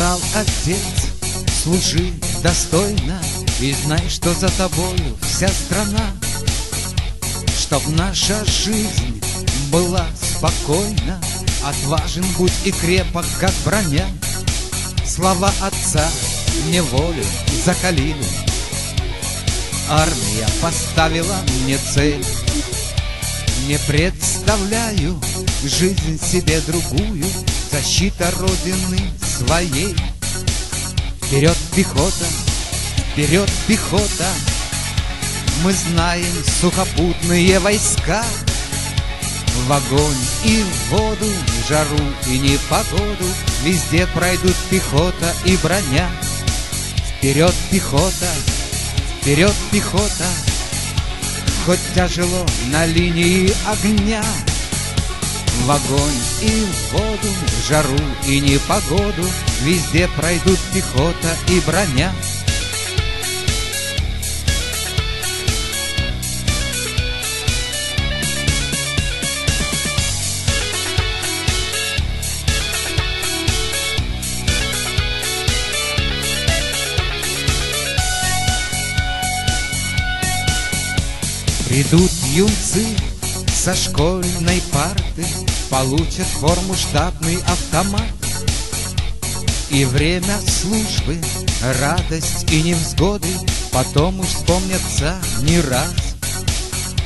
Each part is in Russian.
Сказал отец, служи достойно И знай, что за тобою вся страна Чтоб наша жизнь была спокойна Отважен будь и крепок, как броня Слова отца неволю закалили. Армия поставила мне цель. Не представляю жизнь себе другую Защита Родины своей. Вперед пехота, вперед пехота. Мы знаем сухопутные войска. В огонь и в воду, в жару и непогоду. Везде пройдут пехота и броня. Вперед пехота, вперед пехота. Хоть тяжело на линии огня В огонь и в воду, в жару и непогоду. Везде пройдут пехота и броня. Придут юнцы со школьной парты Получат форму штабный автомат. И время службы, радость и невзгоды Потом уж вспомнятся не раз.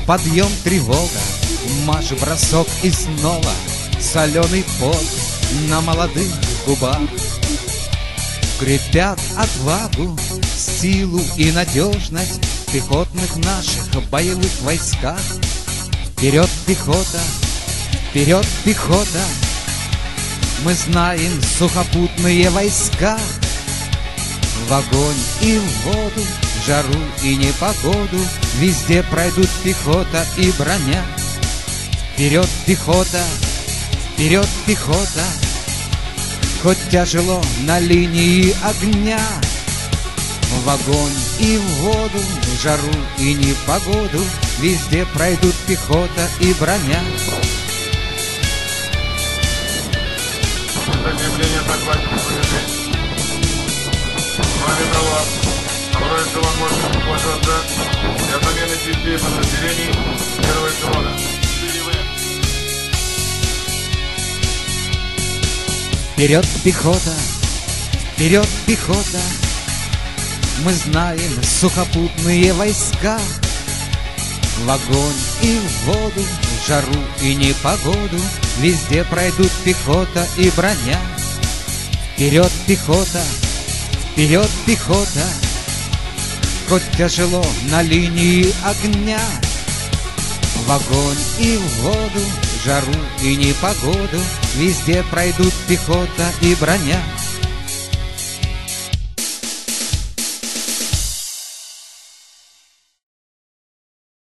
Подъем тревога, марш бросок и снова Соленый пот на молодых губах. Крепят отвагу, силу и надежность пехотных наших боевых войсках. Вперед, пехота, вперед, пехота, мы знаем сухопутные войска. В огонь и в воду, в жару и непогоду Везде пройдут пехота и броня. Вперед, пехота, вперед, пехота, Хоть тяжело на линии огня, в огонь и в воду, в жару и непогоду. Везде пройдут пехота и броня. Закрепление согласия того, строится возможность использоваться для замены частей подразделений первого эшелона. Вперед, пехота, вперед, пехота Мы знаем сухопутные войска. В огонь и в воду, в жару и непогоду. Везде пройдут пехота и броня. Вперед, пехота, вперед, пехота! Хоть тяжело на линии огня. В огонь и в воду, в жару и непогоду. Везде пройдут пехота и броня